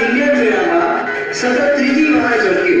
Indian में सतत तीजी बार जबकि